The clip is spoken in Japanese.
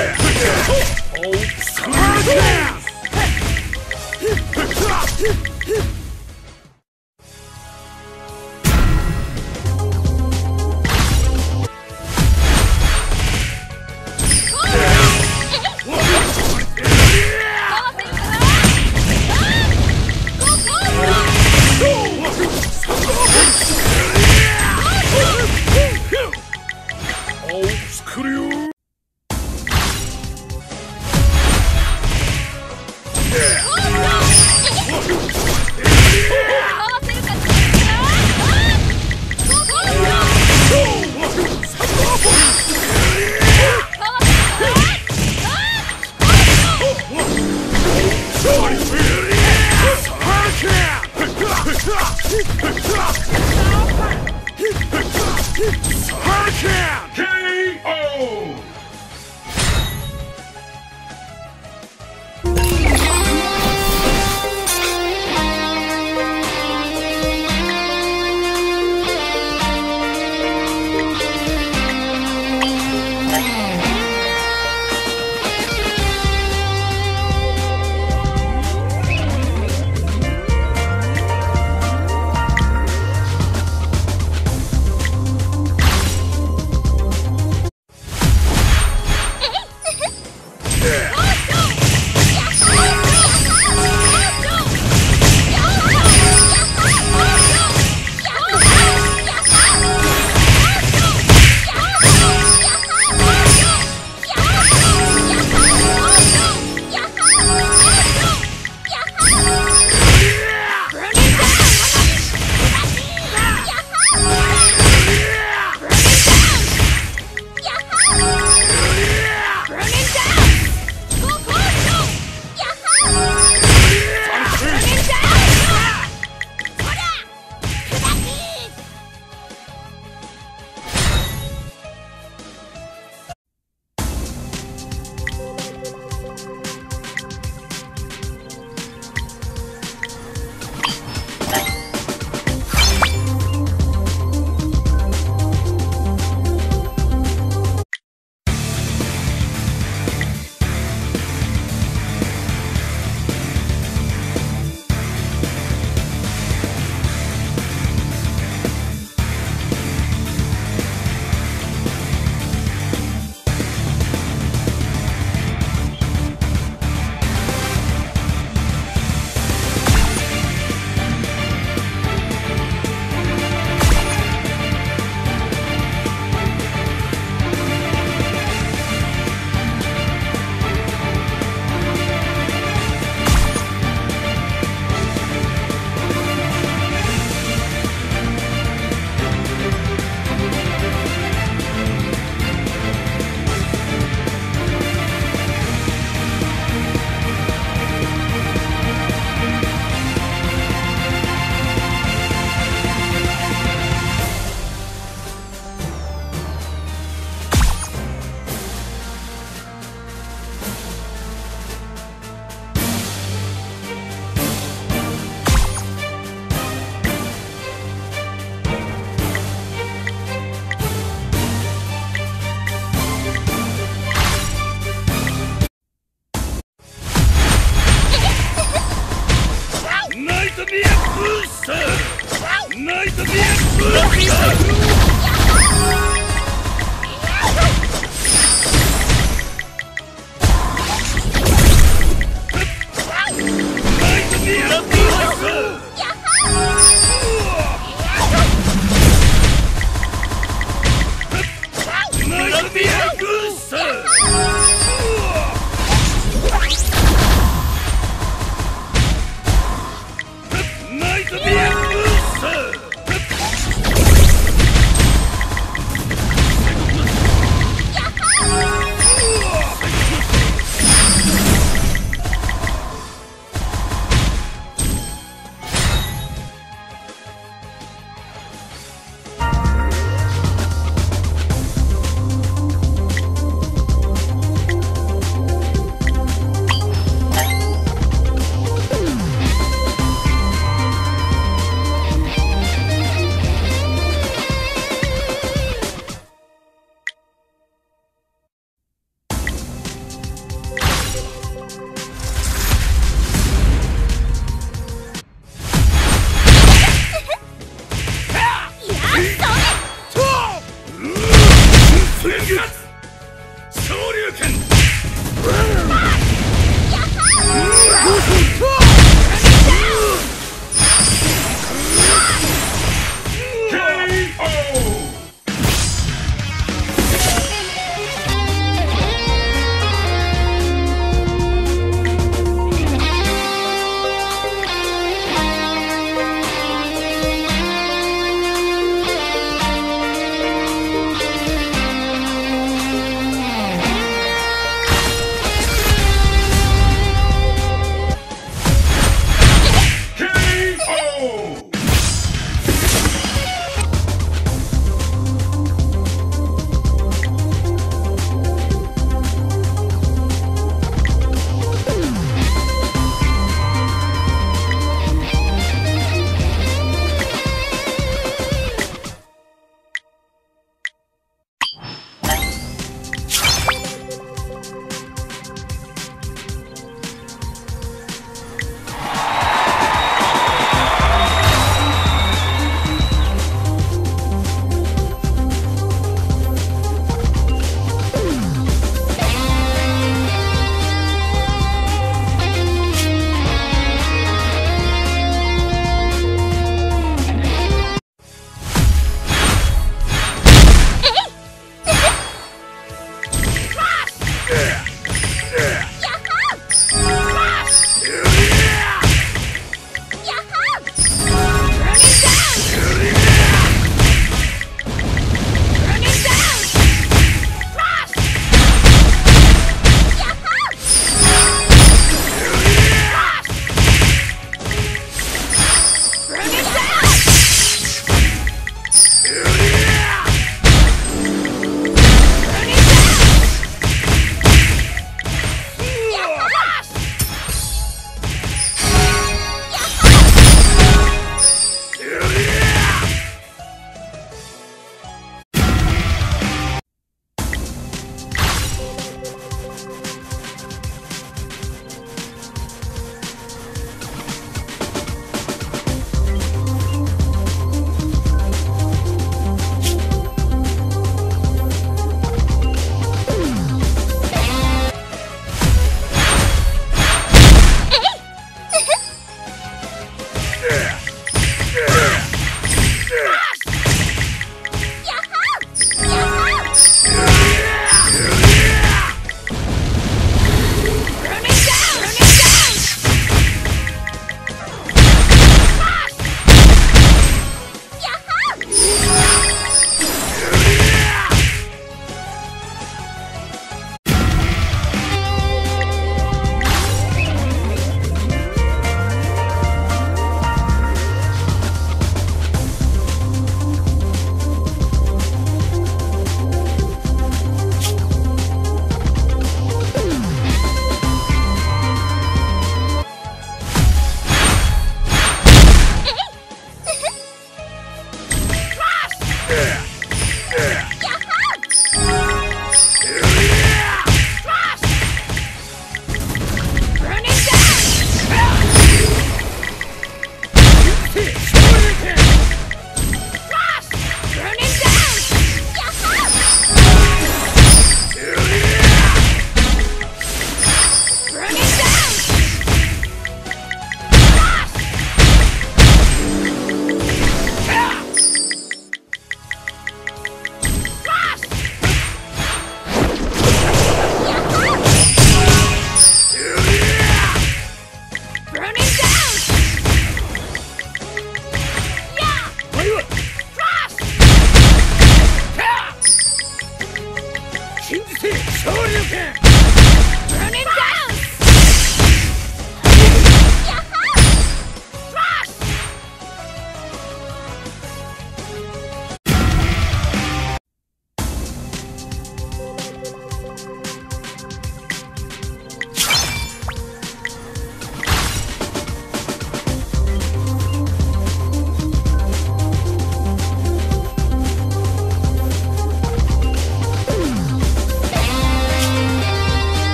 I'll